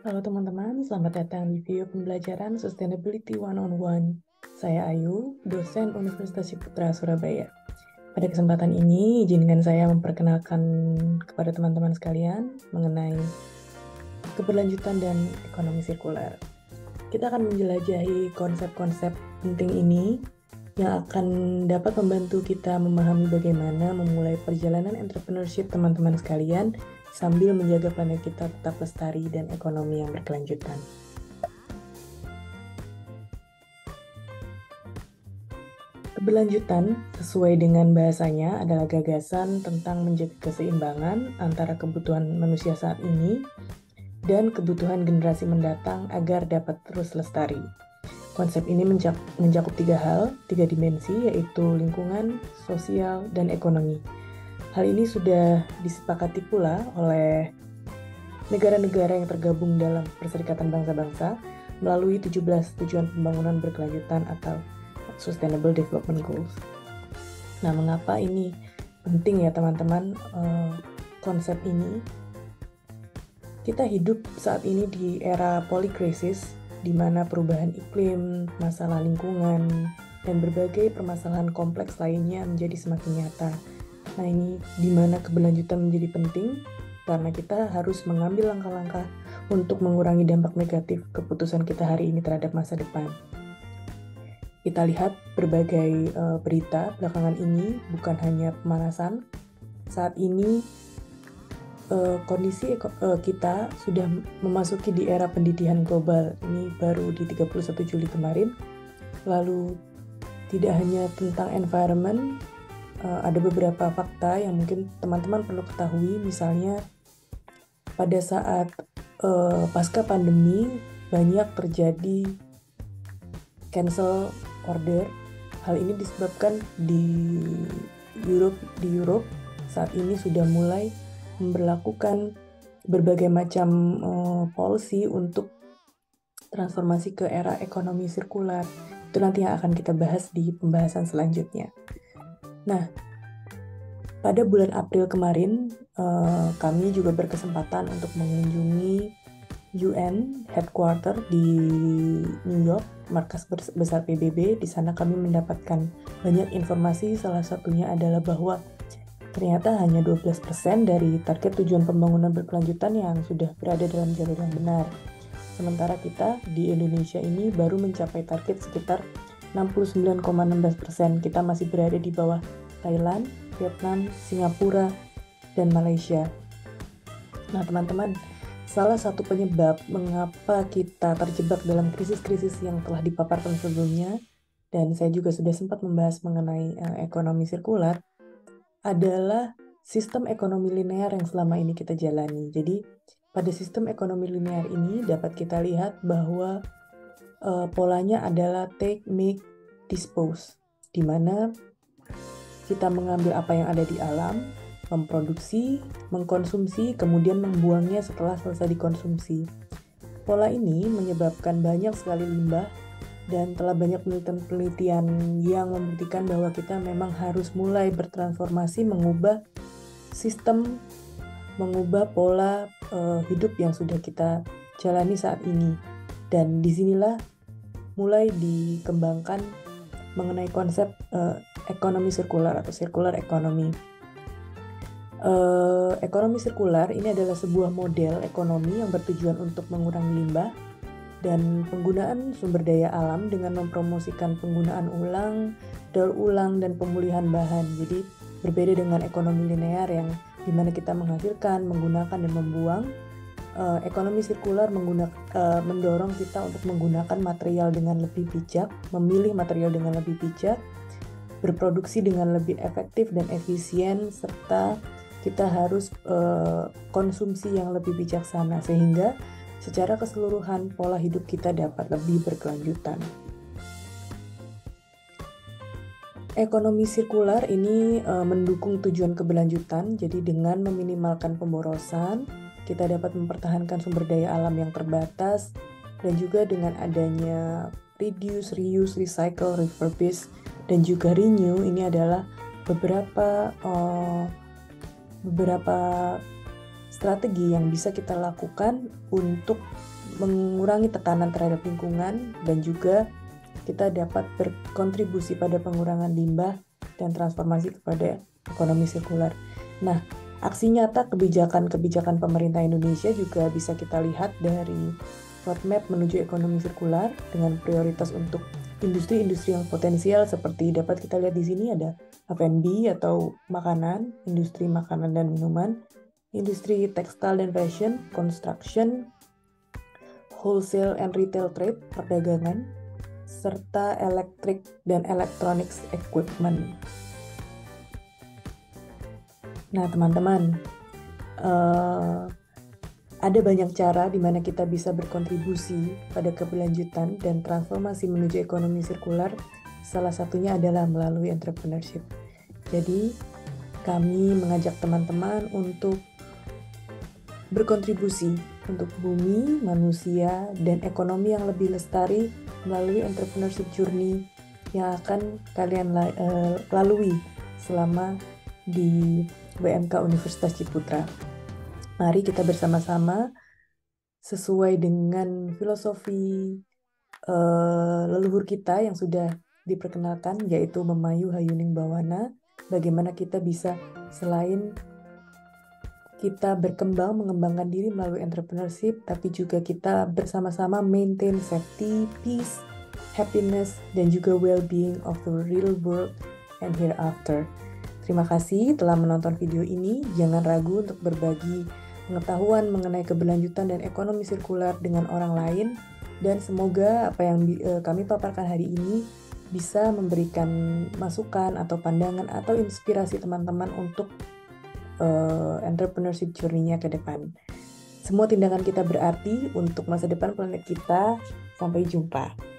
Halo teman-teman, selamat datang di video pembelajaran Sustainability One on One. Saya Ayu, dosen Universitas Ciputra Surabaya. Pada kesempatan ini, izinkan saya memperkenalkan kepada teman-teman sekalian mengenai keberlanjutan dan ekonomi sirkular. Kita akan menjelajahi konsep-konsep penting ini yang akan dapat membantu kita memahami bagaimana memulai perjalanan entrepreneurship teman-teman sekalian sambil menjaga planet kita tetap lestari dan ekonomi yang berkelanjutan. Keberlanjutan sesuai dengan bahasanya adalah gagasan tentang menjaga keseimbangan antara kebutuhan manusia saat ini dan kebutuhan generasi mendatang agar dapat terus lestari. Konsep ini mencakup tiga hal, tiga dimensi, yaitu lingkungan, sosial, dan ekonomi Hal ini sudah disepakati pula oleh negara-negara yang tergabung dalam Perserikatan Bangsa-Bangsa melalui 17 tujuan pembangunan berkelanjutan atau Sustainable Development Goals. Nah, mengapa ini penting ya teman-teman uh, konsep ini? Kita hidup saat ini di era polikrisis di mana perubahan iklim, masalah lingkungan, dan berbagai permasalahan kompleks lainnya menjadi semakin nyata Nah ini di mana keberlanjutan menjadi penting karena kita harus mengambil langkah-langkah untuk mengurangi dampak negatif keputusan kita hari ini terhadap masa depan. Kita lihat berbagai uh, berita belakangan ini bukan hanya pemanasan. Saat ini uh, kondisi uh, kita sudah memasuki di era pendidikan global. Ini baru di 31 Juli kemarin. Lalu tidak hanya tentang environment, uh, ada beberapa fakta yang mungkin teman-teman perlu ketahui, misalnya pada saat uh, pasca pandemi banyak terjadi cancel order. Hal ini disebabkan di Europe di Europe saat ini sudah mulai memperlakukan berbagai macam uh, policy untuk transformasi ke era ekonomi sirkular. Itu nanti yang akan kita bahas di pembahasan selanjutnya. Nah, pada bulan April kemarin, uh, kami juga berkesempatan untuk mengunjungi UN headquarter di New York, markas besar PBB. Di sana kami mendapatkan banyak informasi, salah satunya adalah bahwa ternyata hanya 12% dari target tujuan pembangunan berkelanjutan yang sudah berada dalam jalur yang benar. Sementara kita di Indonesia ini baru mencapai target sekitar 69,16%. Kita masih berada di bawah Thailand, Vietnam, Singapura, dan Malaysia. Nah, teman-teman, salah satu penyebab mengapa kita terjebak dalam krisis-krisis yang telah dipaparkan sebelumnya, dan saya juga sudah sempat membahas mengenai uh, ekonomi sirkular, adalah sistem ekonomi linear yang selama ini kita jalani. Jadi, pada sistem ekonomi linear ini dapat kita lihat bahwa uh, polanya adalah take, make, dispose, di mana kita mengambil apa yang ada di alam, memproduksi, mengkonsumsi, kemudian membuangnya setelah selesai dikonsumsi. Pola ini menyebabkan banyak sekali limbah dan telah banyak penelitian-penelitian yang membuktikan bahwa kita memang harus mulai bertransformasi mengubah sistem, mengubah pola uh, hidup yang sudah kita jalani saat ini. Dan di sinilah mulai dikembangkan mengenai konsep uh, ekonomi sirkular atau circular economy. Uh, ekonomi sirkular ini adalah sebuah model ekonomi yang bertujuan untuk mengurangi limbah dan penggunaan sumber daya alam dengan mempromosikan penggunaan ulang, daur ulang, dan pemulihan bahan. Jadi berbeda dengan ekonomi linear yang di mana kita menghasilkan, menggunakan, dan membuang uh, ekonomi sirkular uh, mendorong kita untuk menggunakan material dengan lebih bijak, memilih material dengan lebih bijak, berproduksi dengan lebih efektif dan efisien serta kita harus uh, konsumsi yang lebih bijaksana sehingga secara keseluruhan pola hidup kita dapat lebih berkelanjutan. Ekonomi sirkular ini uh, mendukung tujuan keberlanjutan, jadi dengan meminimalkan pemborosan, kita dapat mempertahankan sumber daya alam yang terbatas dan juga dengan adanya reduce, reuse, recycle, refurbish dan juga renew ini adalah beberapa uh, beberapa strategi yang bisa kita lakukan untuk mengurangi tekanan terhadap lingkungan dan juga kita dapat berkontribusi pada pengurangan limbah dan transformasi kepada ekonomi sirkular. Nah, aksi nyata kebijakan-kebijakan pemerintah Indonesia juga bisa kita lihat dari roadmap menuju ekonomi sirkular dengan prioritas untuk industri-industri yang potensial seperti dapat kita lihat di sini ada F&B atau makanan, industri makanan dan minuman, industri tekstil dan fashion, construction, wholesale and retail trade, perdagangan, serta elektrik dan electronics equipment. Nah, teman-teman, uh, ada banyak cara di mana kita bisa berkontribusi pada keberlanjutan dan transformasi menuju ekonomi sirkular. Salah satunya adalah melalui entrepreneurship. Jadi, kami mengajak teman-teman untuk berkontribusi untuk bumi, manusia, dan ekonomi yang lebih lestari melalui entrepreneurship journey yang akan kalian uh, lalui selama di BMK Universitas Ciputra. Mari kita bersama-sama sesuai dengan filosofi uh, leluhur kita yang sudah diperkenalkan yaitu memayu hayuning bawana bagaimana kita bisa selain kita berkembang mengembangkan diri melalui entrepreneurship, tapi juga kita bersama-sama maintain safety, peace, happiness, dan juga well-being of the real world and hereafter. Terima kasih telah menonton video ini. Jangan ragu untuk berbagi pengetahuan mengenai keberlanjutan dan ekonomi sirkular dengan orang lain. Dan semoga apa yang eh, kami paparkan hari ini bisa memberikan masukan atau pandangan atau inspirasi teman-teman untuk uh, entrepreneurship journey-nya ke depan. Semua tindakan kita berarti untuk masa depan planet kita. Sampai jumpa.